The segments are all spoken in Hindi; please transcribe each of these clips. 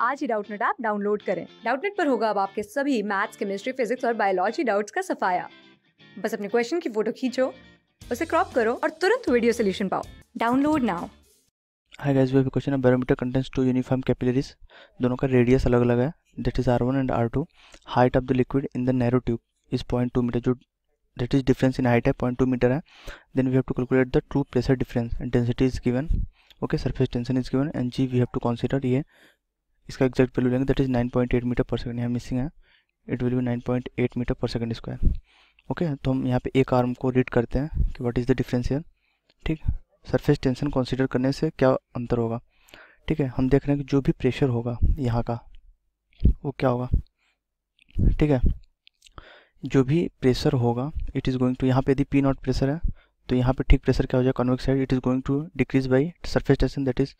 आज ही डाउटनेट ऐप डाउनलोड करें। डाउटनेट पर होगा अब आपके सभी मैथ्स, केमिस्ट्री, फिजिक्स और बायोलॉजी डाउट्स का सफाया। बस अपने क्वेश्चन की फ़ोटो खींचो, उसे क्रॉप करो और तुरंत वीडियो सोल्यूशन पाओ। Download now. Hi guys we question of barometer contains two uniform capillaries दोनों का रेडियस अलग अलग है that is R one and R two height of the liquid in the narrow tube is point two metre जो that is difference in height है पॉइंट टू मीटर है। Then we have to calculate the true pressure difference density is given okay surface tension is given and G we have to consider ये इसका एग्जैक्ट वैल्यू लेंगे that is 9.8 metre per second यहाँ मिसिंग है। It will be 9.8 metre per second square okay तो हम यहाँ पे एक आर्म को रीड करते हैं कि what is the difference here ठीक? सरफेस टेंशन कंसीडर करने से क्या अंतर होगा? ठीक है, हम देख रहे हैं कि जो भी प्रेशर होगा यहाँ का, वो क्या होगा? ठीक है? जो भी प्रेशर होगा इट इज़ गोइंग टू यहाँ पे यदि पी नॉट प्रेशर है तो यहाँ पे ठीक प्रेशर क्या हो जाएगा? Convex side it is going to decrease by surface tension that is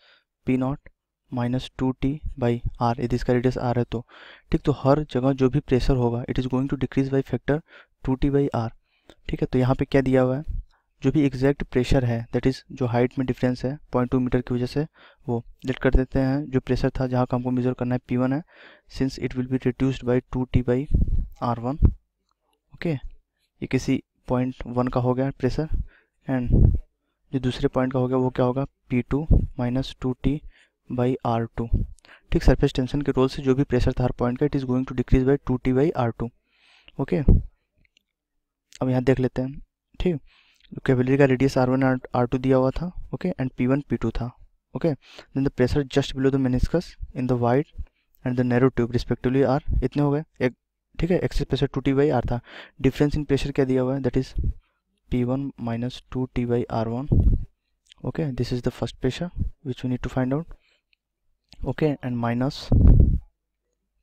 P naught minus two T by R यदि इसका रेडियस आर है तो। ठीक तो हर जगह जो भी प्रेशर होगा it is going to decrease by factor two T by R ठीक है तो यहाँ पे क्या दिया हुआ है? जो भी एग्जैक्ट प्रेशर है दैट इज़ जो हाइट में डिफरेंस है पॉइंट टू मीटर की वजह से, वो लेट कर देते हैं। जो प्रेशर था, जहाँ का हमको मेजर करना है पी वन है since it will be reduced by two T by R one okay ये किसी पॉइंट वन का हो गया प्रेशर एंड जो दूसरे पॉइंट का हो गया, वो क्या होगा? P two minus two T by R two ठीक सरफेस टेंशन के रोल से जो भी प्रेशर था हर पॉइंट का it is going to decrease by two T by R two okay अब यहाँ देख लेते हैं। ठीक? कैबिलरी का radius R one R two दिया हुआ था। Okay and P one P two था। Okay then the pressure just below the meniscus in the wide and the narrow tube respectively are इतने हो गए। एक, ठीक है? Excess pressure two T by R था। डिफरेंस इन प्रेशर क्या दिया हुआ है? That is P one minus two T by R one okay this is the first pressure which we need to find out okay, and minus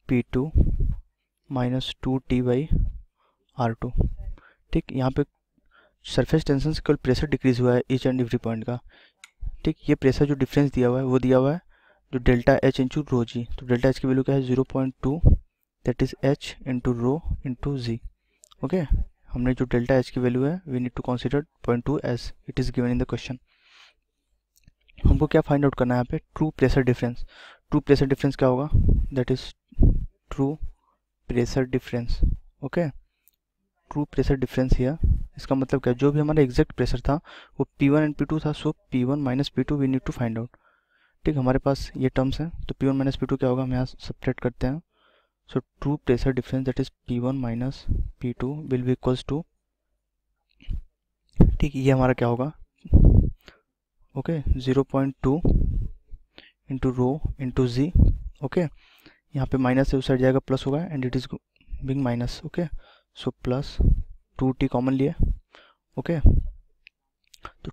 p2 minus two T by R two ठीक, यहाँ पे सरफेस टेंशन से केवल प्रेशर डिक्रीज हुआ है ईच एंड एवरी पॉइंट का। ठीक, ये प्रेशर जो डिफरेंस दिया हुआ है, वो दिया हुआ है जो delta H into rho G तो डेल्टा एच की वैल्यू क्या है? Zero point two that is H into rho into G okay हमने जो डेल्टा एच की वैल्यू है we need to consider point two as it is given in the question हमको क्या फाइंड आउट करना है यहाँ पे? True pressure difference true pressure difference क्या होगा? That is true pressure difference okay true pressure difference here इसका मतलब क्या? जो भी हमारा एग्जैक्ट प्रेशर था, वो P one and P two था so P one minus P two we need to find out ठीक हमारे पास ये टर्म्स हैं तो P one minus P two क्या होगा? हम यहाँ सपरेट करते हैं। So true pressure difference that is P one minus P two will be equals to ठीक? ये हमारा क्या होगा? Okay, zero point two into rho into G, okay. यहाँ पे माइनस से उस साइड जाएगा, प्लस होगा and it is being minus okay. So plus two T common लिए ओके। तो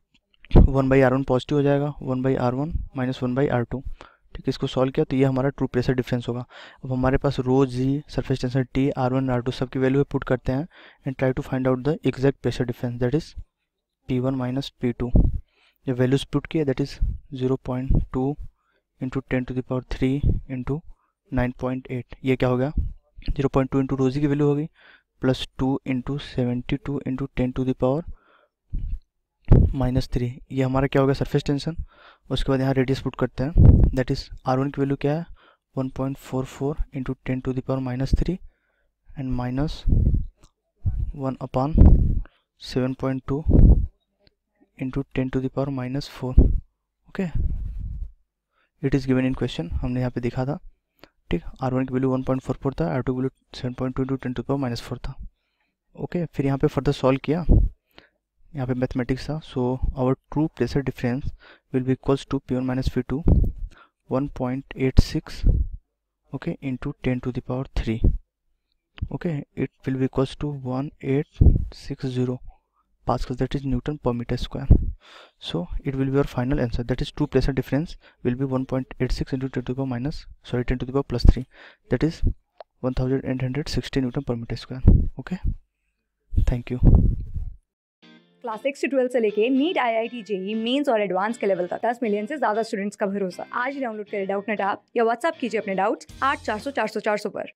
one by R one positive हो जाएगा one by R one minus one by R two ठीक है, इसको सॉल्व किया तो ये हमारा ट्रू प्रेशर डिफरेंस होगा। अब हमारे पास rho, g surface tension T R one R two सबकी वैल्यू पुट करते हैं and try to find out the exact pressure difference that is P one minus P two जो वैल्यूज़ पुट किया that is zero point two into ten to the power three into nine point eight ये क्या हो गया? ज़ीरो पॉइंट टू इंटू रोजी की वैल्यू होगी plus two into seventy two into ten to the power minus three ये हमारा क्या हो गया? सरफेस टेंशन उसके बाद यहाँ रेडियस पुट करते हैं. दैट इज़ आर वन की वैल्यू क्या है? One point four four into ten to the power minus three and minus one upon seven point two into ten to the power minus four okay it is given in question हमने यहाँ पे देखा था। ठीक? आर वन की value one point four four था। आर टू की value seven point two into ten to the power minus four था। ओके okay, फिर यहाँ पे फर्दर सॉल्व किया। यहाँ पे मैथमेटिक्स था। So our true pressure difference will be equals to P one minus P two one point eight six okay into ten to the power three okay it will be equals to one eight six zero Pascal that is Newton per meter square. So it will be your final answer that is true pressure difference will be 1.86 into 10 to the power minus sorry 10 to the power plus 3 that is 1860 Newton per meter square. Okay. Thank you. Class six से ट्वेल्थ से लेके NEET I I T JEE Mains और एडवांस के लेवल तक दस मिलियन से ज़्यादा स्टूडेंट्स का भरोसा आज डाउनलोड करें डाउट नेट ऐप या व्हाट्सअप कीजिए अपने डाउट्स आठ चार सौ चार सौ चार सौ पर